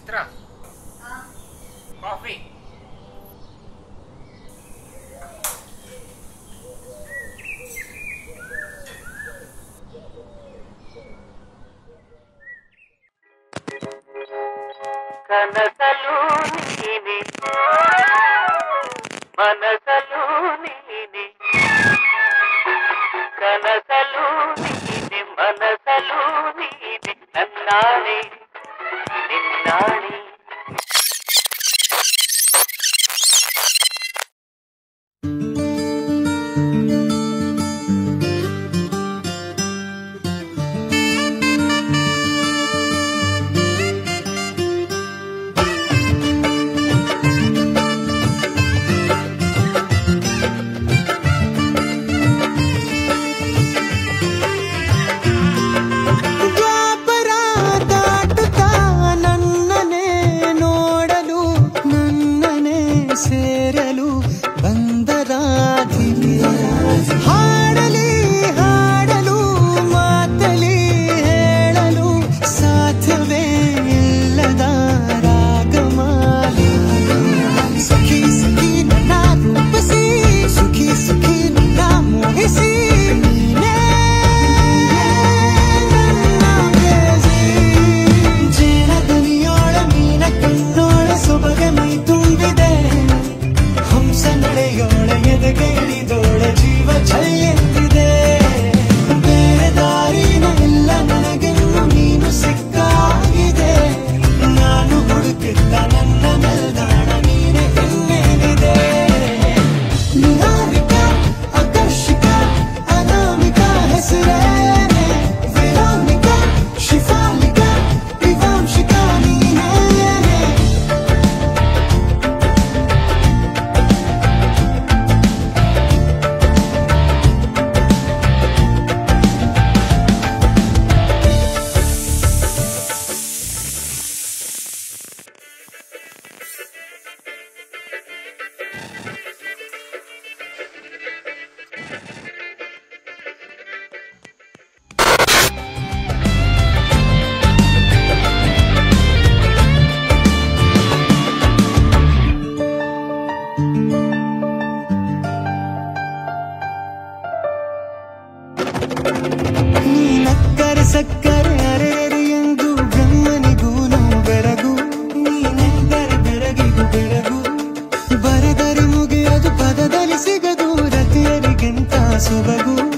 Citra. kopi. Coffee. Karena saluni ini, mana saluni ini. see bagus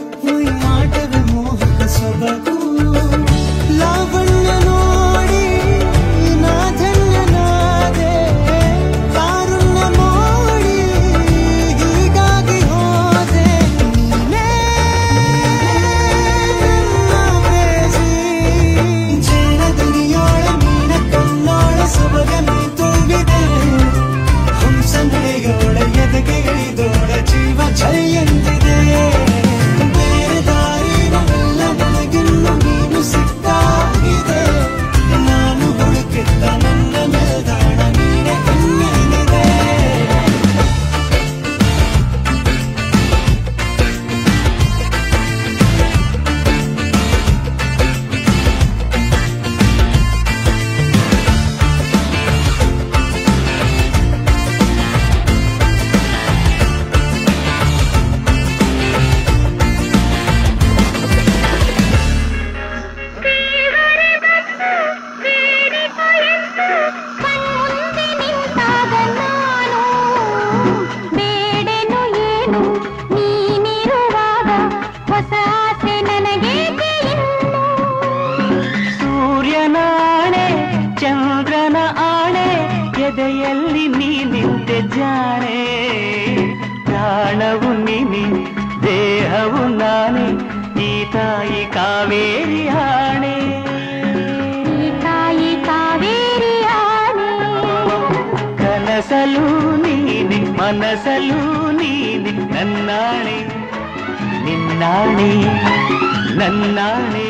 ಎದೆಯಲ್ಲಿ ನೀನಿಂತೆ ಜಾಣೆ ಪ್ರಾಣವು ನೀನಿ ದೇಹವು ನಾನೇ ಈ ತಾಯಿ ಕಾವೇರಿ ಹಾಡ ಮನಸಲು ನೀನೆ ನನ್ನಾಣೆ ನಿನ್ನಾಣೆ ನನ್ನಾಣೆ